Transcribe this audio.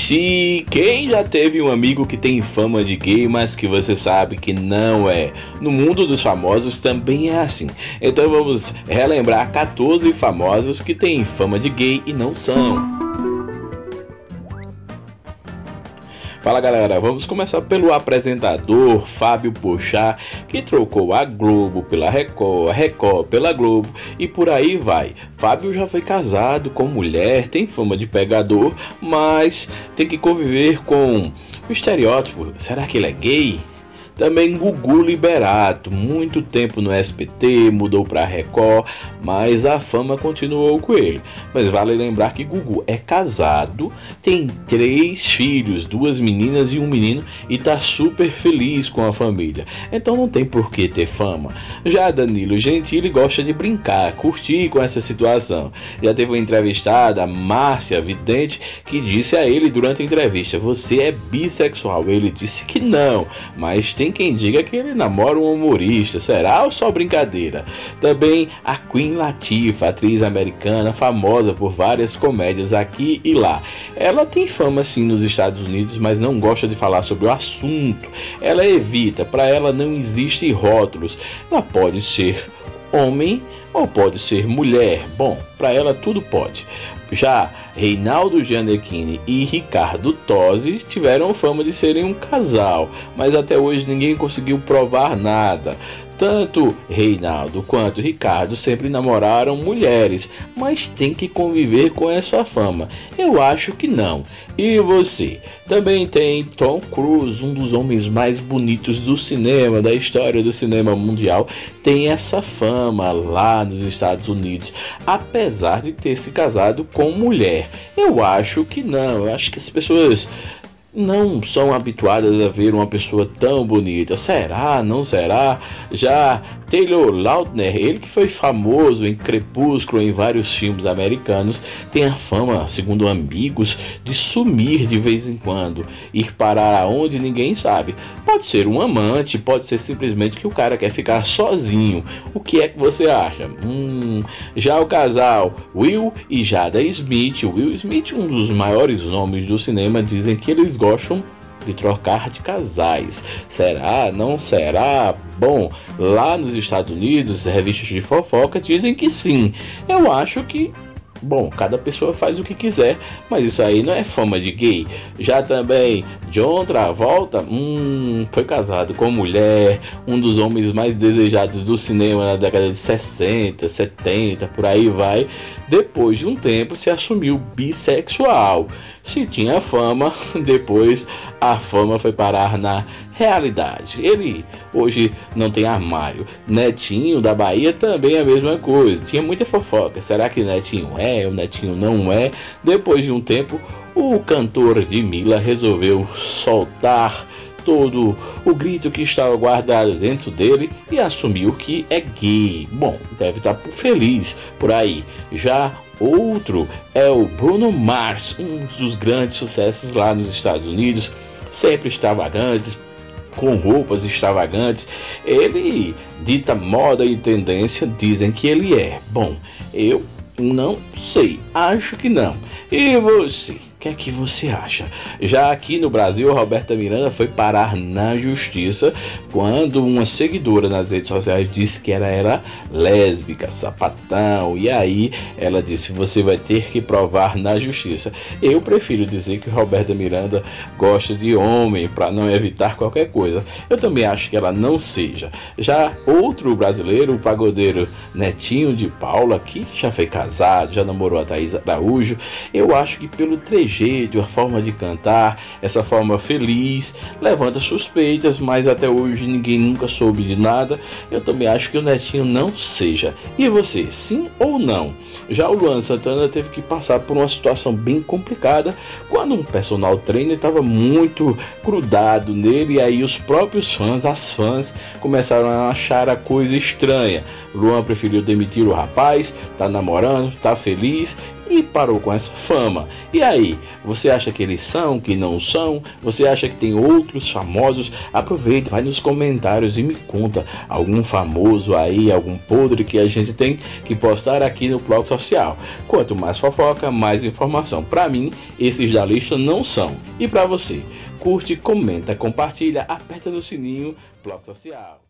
Se quem já teve um amigo que tem fama de gay, mas que você sabe que não é. No mundo dos famosos também é assim. Então vamos relembrar 14 famosos que têm fama de gay e não são. Fala galera, vamos começar pelo apresentador Fábio Pochá, que trocou a Globo pela Record, a Record pela Globo e por aí vai. Fábio já foi casado com mulher, tem fama de pegador, mas tem que conviver com o estereótipo. Será que ele é gay? Também Gugu Liberato, muito tempo no SBT, mudou para Record, mas a fama continuou com ele. Mas vale lembrar que Gugu é casado, tem três filhos, duas meninas e um menino, e tá super feliz com a família. Então não tem por que ter fama. Já Danilo Gentili gosta de brincar, curtir com essa situação. Já teve uma entrevistada, Márcia Vidente, que disse a ele durante a entrevista: Você é bissexual. Ele disse que não, mas tem quem diga que ele namora um humorista. Será ou só brincadeira? Também a Queen Latifah, atriz americana famosa por várias comédias aqui e lá. Ela tem fama sim nos Estados Unidos, mas não gosta de falar sobre o assunto. Ela evita, para ela não existe rótulos. Ela pode ser homem ou pode ser mulher. Bom, para ela tudo pode. Já Reinaldo Gianecchini e Ricardo Tosi tiveram fama de serem um casal, mas até hoje ninguém conseguiu provar nada. Tanto Reinaldo quanto Ricardo sempre namoraram mulheres, mas tem que conviver com essa fama. Eu acho que não. E você? Também tem Tom Cruise, um dos homens mais bonitos do cinema, da história do cinema mundial, tem essa fama lá nos Estados Unidos, apesar de ter se casado com mulher. Eu acho que não. Eu acho que as pessoas não são habituadas a ver uma pessoa tão bonita. Será? Não será? Já Taylor Lautner, ele que foi famoso em Crepúsculo em vários filmes americanos, tem a fama, segundo amigos, de sumir de vez em quando, ir parar aonde ninguém sabe. Pode ser um amante, pode ser simplesmente que o cara quer ficar sozinho. O que é que você acha? Hum, já o casal Will e Jada Smith, Will Smith, um dos maiores nomes do cinema, dizem que eles gostam de trocar de casais. Será? Não será? Bom, lá nos Estados Unidos, revistas de fofoca dizem que sim. Eu acho que Bom, cada pessoa faz o que quiser, mas isso aí não é fama de gay. Já também, John Travolta, hum, foi casado com mulher, um dos homens mais desejados do cinema na década de 60, 70, por aí vai. Depois de um tempo, se assumiu bissexual. Se tinha fama, depois a fama foi parar na realidade. Ele hoje não tem armário. Netinho da Bahia também é a mesma coisa. Tinha muita fofoca. Será que Netinho é? O Netinho não é? Depois de um tempo, o cantor de Mila resolveu soltar todo o grito que estava guardado dentro dele e assumiu que é gay. Bom, deve estar feliz por aí. Já outro é o Bruno Mars, um dos grandes sucessos lá nos Estados Unidos, sempre extravagante, com roupas extravagantes. Ele dita moda e tendência, dizem que ele é. Bom, eu não sei, acho que não. E você? Que é que você acha? Já aqui no Brasil, Roberta Miranda foi parar na justiça quando uma seguidora nas redes sociais disse que ela era lésbica, sapatão, e aí ela disse: Você vai ter que provar na justiça. Eu prefiro dizer que Roberta Miranda gosta de homem para não evitar qualquer coisa. Eu também acho que ela não seja. Já outro brasileiro, o pagodeiro Netinho de Paula, que já foi casado, já namorou a Thaís Araújo, eu acho que pelo trejeito jeito, a forma de cantar, essa forma feliz, levanta suspeitas, mas até hoje ninguém nunca soube de nada. Eu também acho que o Netinho não seja. E você, sim ou não? Já o Luan Santana teve que passar por uma situação bem complicada quando um personal trainer estava muito grudado nele e aí os próprios fãs, as fãs, começaram a achar a coisa estranha. Luan preferiu demitir o rapaz, tá namorando, tá feliz e parou com essa fama. E aí, você acha que eles são, que não são? Você acha que tem outros famosos? Aproveita, vai nos comentários e me conta algum famoso aí, algum podre que a gente tem que postar aqui no blog social. Quanto mais fofoca, mais informação. Para mim, esses da lista não são. E para você? Curte, comenta, compartilha, aperta no sininho, blog social.